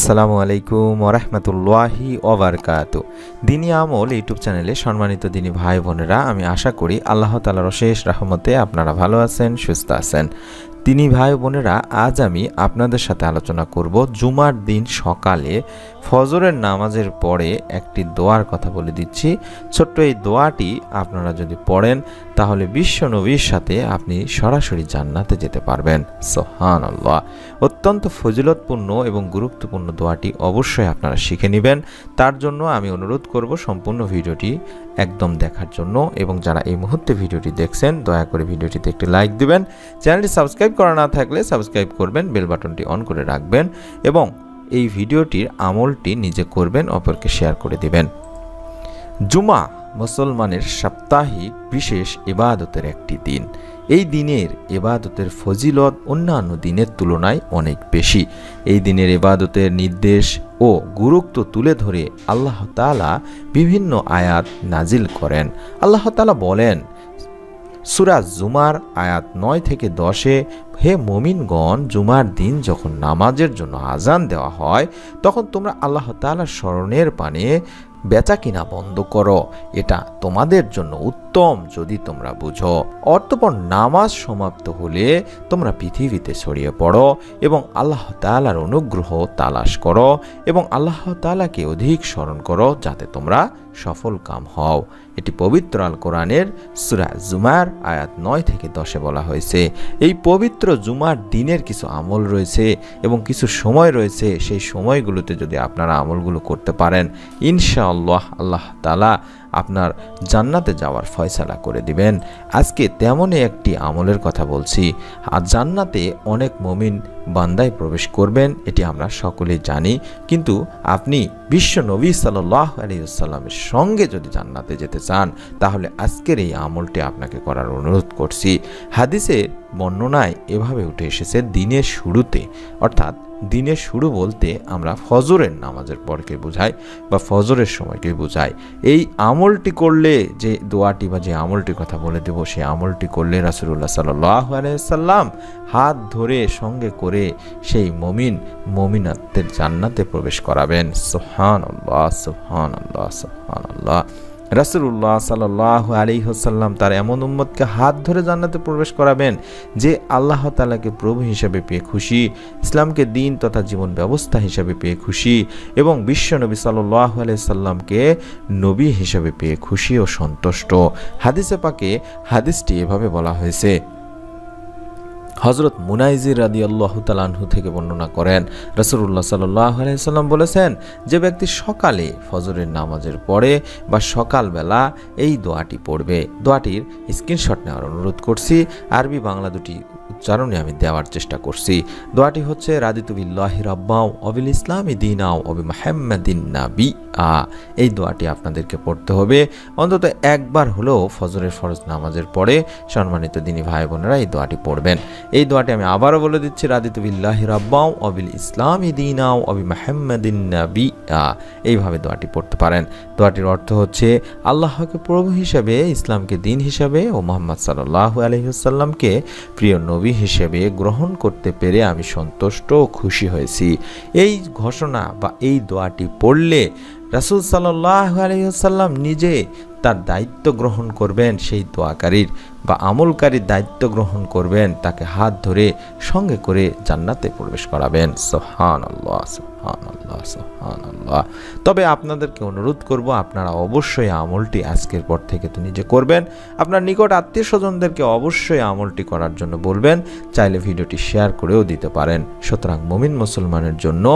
আসসালামু আলাইকুম ওরহমতুল্লাহি ওবরকাত। দিনই আমল ইউটিউব চ্যানেলে সম্মানিত দিনী ভাই বোনেরা, আমি আশা করি আল্লাহ তালার শেষ রহমতে আপনারা ভালো আছেন, সুস্থ আছেন। তিনি ভাই বোনেরা, আজ আমি আপনাদের সাথে আলোচনা করব জুমার দিন সকালে ফজরের নামাজের পরে একটি দোয়ার কথা বলে দিচ্ছি। ছোট্ট এই দোয়াটি আপনারা যদি পড়েন, তাহলে বিশ্ব নবীর সাথে আপনি সরাসরি জান্নাতে যেতে পারবেন। সোহান আল্লাহ অত্যন্ত ফজিলতপূর্ণ এবং গুরুত্বপূর্ণ দোয়াটি অবশ্যই আপনারা শিখে নেবেন। তার জন্য আমি অনুরোধ করব সম্পূর্ণ ভিডিওটি একদম দেখার জন্য এবং যারা এই মুহূর্তে ভিডিওটি দেখছেন, দয়া করে ভিডিওটিতে একটি লাইক দিবেন। চ্যানেলটি সাবস্ক্রাইব করা না থাকলে সাবস্ক্রাইব করবেন, বেল বাটনটি অন করে রাখবেন এবং এই ভিডিওটির আমলটি নিজে করবেন, অপরকে শেয়ার করে দিবেন। জুমা মুসলমানের সাপ্তাহিক বিশেষ ইবাদতের একটি দিন। এই দিনের এবাদতের ফজিলত অন্যান্য দিনের তুলনায় অনেক বেশি। এই দিনের এবাদতের নির্দেশ ও গুরুত্ব তুলে ধরে আল্লাহ তালা বিভিন্ন আয়াত নাজিল করেন। আল্লাহ তালা বলেন সুরা জুমার আয়াত নয় থেকে দশে, হে মমিনগণ, জুমার দিন যখন নামাজের জন্য আজান দেওয়া হয়, তখন তোমরা আল্লাহ তালার স্মরণের পানে বেচা কিনা বন্ধ করো। এটা তোমাদের জন্য উত্তম যদি তোমরা বুঝো। অর্থপর নামাজ সমাপ্ত হলে তোমরা পৃথিবীতে ছড়িয়ে পড়ো এবং আল্লাহ তালার অনুগ্রহ তালাশ করো এবং আল্লাহ তালাকে অধিক স্মরণ করো যাতে তোমরা সফল কাম হও। এটি পবিত্র আল কোরআনের সুরা জুমার আয়াত নয় থেকে দশে বলা হয়েছে। এই পবিত্র জুমার দিনের কিছু আমল রয়েছে এবং কিছু সময় রয়েছে। সেই সময়গুলোতে যদি আপনারা আমলগুলো করতে পারেন, ইনশাআল্লাহ আল্লাহ তালা আপনার জান্নাতে যাওয়ার ফয়সালা করে দিবেন। আজকে তেমনই একটি আমলের কথা বলছি। আর জান্নাতে অনেক মমিন বান্দায় প্রবেশ করবেন, এটি আমরা সকলেই জানি। কিন্তু আপনি বিশ্ব নবী সাল্লাহ আলিয়াল্লামের সঙ্গে যদি জান্নাতে যেতে চান, তাহলে আজকের এই আমলটি আপনাকে করার অনুরোধ করছি। হাদিসে বর্ণনায় এভাবে উঠে এসেছে, দিনের শুরুতে, অর্থাৎ দিনের শুরু বলতে আমরা ফজরের নামাজের পরকে বোঝাই বা ফজরের সময়কে বোঝাই। এই আমলটি করলে যে দোয়াটি বা যে আমলটির কথা বলে দেব, সেই আমলটি করলে রাসুল্লাহ সাল্লাম হাত ধরে সঙ্গে করে সেই মমিন মমিনাত্মের জান্নাতে প্রবেশ করাবেন। সোহান আল্লাহ সোহান আল্লাহ সোহান আল্লাহ রাসুল্লাহ সাল্লাহ আলী হোসাল্লাম তার এমন উম্মতকে হাত ধরে জান্নাতে প্রবেশ করাবেন যে আল্লাহ তালাকে প্রভু হিসাবে পেয়ে খুশি, ইসলামকে দিন তথা জীবন ব্যবস্থা হিসাবে পেয়ে খুশি এবং বিশ্ব নবী সাল্লাহ সাল্লামকে নবী হিসাবে পেয়ে খুশি ও সন্তুষ্ট। হাদিসে পাকে হাদিসটি এভাবে বলা হয়েছে হজরত মুনাইজির রাদি আল্লাহ তালাহু থেকে বর্ণনা করেন। রসুল্লাহ সাল্লাহ আলাইসাল্লাম বলেছেন, যে ব্যক্তি সকালে ফজরের নামাজের পরে বা সকালবেলা এই দোয়াটি পড়বে, দোয়াটির স্ক্রিনশট নেওয়ার অনুরোধ করছি। আরবি বাংলা দুটি উচ্চারণে আমি দেওয়ার চেষ্টা করছি। দোয়াটি হচ্ছে রাদিতুবিল্লাহ রব্বাও অবিল ইসলামী দিনাও অবি মাহমদিন নাবি। এই দোয়াটি আপনাদেরকে পড়তে হবে। অন্তত একবার হলেও ফজরের ফরজ নামাজের পরে সম্মানিত দিনী ভাই বোনেরা এই দোয়াটি পড়বেন। এই দোয়াটি আমি আবারও বলে দিচ্ছি রাদিতুবিল্লাহ রব্বাও অবিল ইসলামী দিনাও অবি মাহমদিন নাবি। এইভাবে দোয়াটি পড়তে পারেন। দোয়াটির অর্থ হচ্ছে আল্লাহকে প্রভু হিসাবে, ইসলামকে দিন হিসাবে ও মোহাম্মদ সাল্লাহ আলহিহাল্লামকে প্রিয় নবী হিসেবে গ্রহণ করতে পেরে আমি সন্তুষ্ট ও খুশি হয়েছি। এই ঘোষণা বা এই দোয়াটি পড়লে রাসুল সাল্লাহ আলহ্লাম নিজে তার দায়িত্ব গ্রহণ করবেন সেই দোয়াকারীর। বা আমলকারীর দায়িত্ব গ্রহণ করবেন, তাকে হাত ধরে সঙ্গে করে জান্নাতে প্রবেশ করাবেন। সোহান আল্লাহ আল্লাহ তবে আপনাদেরকে অনুরোধ করব, আপনারা অবশ্যই আমলটি আজকের পর থেকে তো নিজে করবেন। আপনার নিকট আত্মীয় স্বজনদেরকে অবশ্যই আমলটি করার জন্য বলবেন, চাইলে ভিডিওটি শেয়ার করেও দিতে পারেন। সুতরাং মমিন মুসলমানের জন্য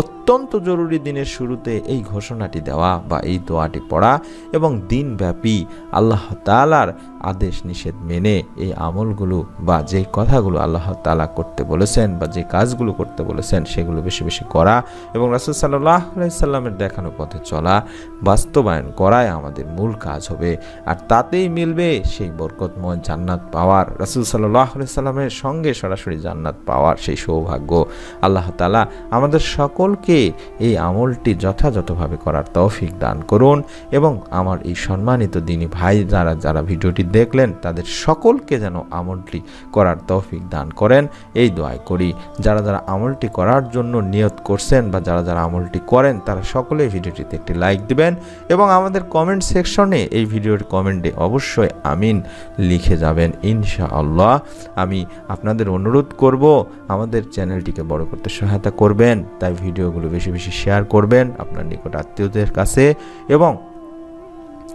অত্যন্ত জরুরি দিনের শুরুতে এই ঘোষণাটি দেওয়া বা এই দোয়াটি পড়া এবং দিনব্যাপী আল্লাহ তালার আদেশ নিষেধ মেনে এই আমলগুলো বা যে কথাগুলো আল্লাহ তালা করতে বলেছেন বা যে কাজগুলো করতে বলেছেন সেগুলো বেশি বেশি করা এবং রাসুল সাল্লাহ সাল্লামের দেখানো পথে চলা, বাস্তবায়ন করাই আমাদের মূল কাজ হবে। আর তাতেই মিলবে সেই বরকতময় জান্নাত পাওয়ার, রাসুল সাল্লাহ সাল্লামের সঙ্গে সরাসরি জান্নাত পাওয়ার সেই সৌভাগ্য। আল্লাহ তালা আমাদের সকলকে এই আমলটি যথাযথভাবে করার তৌফিক দান করুন এবং আমার এই সম্মানিত দিনী ভাই যারা যারা ভিডিওটি দেখলেন তাদের আমাদের সকলকে যেন আমলটি করার তৌফিক দান করেন। এই দোয়াই করি, যারা যারা আমলটি করার জন্য নিয়ত করছেন বা যারা যারা আমলটি করেন, তারা সকলে ভিডিওটিতে একটি লাইক দিবেন এবং আমাদের কমেন্ট সেকশনে এই ভিডিওর কমেন্টে অবশ্যই আমিন লিখে যাবেন, ইনশাআল্লাহ। আমি আপনাদের অনুরোধ করব, আমাদের চ্যানেলটিকে বড় করতে সহায়তা করবেন, তাই ভিডিওগুলো বেশি বেশি শেয়ার করবেন আপনার নিকট আত্মীয়দের কাছে এবং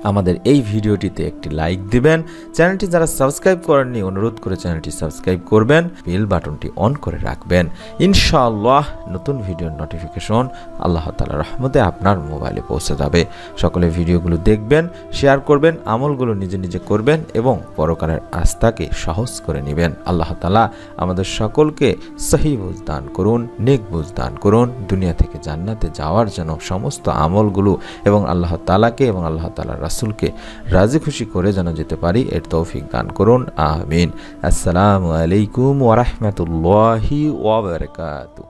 আমাদের এই ভিডিওটিতে একটি লাইক দিবেন। চ্যানেলটি যারা সাবস্ক্রাইব করেননি, অনুরোধ করে চ্যানেলটি সাবস্ক্রাইব করবেন। বেল বাটনটি অন করে রাখবেন। ইনশাআল্লাহ নতুন ভিডিওর নোটিফিকেশন আল্লাহ তালা রহমতে আপনার মোবাইলে পৌঁছে যাবে। সকলে ভিডিওগুলো দেখবেন শেয়ার করবেন, আমলগুলো নিজে নিজে করবেন এবং পরকারের আস্থাকে সহজ করে নেবেন। আল্লাহ তালা আমাদের সকলকে সহি বুঝ দান করুন, নেক বুঝ দান করুন। দুনিয়া থেকে জান্নাতে যাওয়ার জন্য সমস্ত আমলগুলো এবং আল্লাহ তালাকে এবং আল্লাহ তালার রাসুলকে রাজি খুশি করে যেন যেতে পারি, এর তৌফিক দান করুন। আহমিন আসসালামু আলাইকুম ওরহমতুল্লাহি ওবরকাতু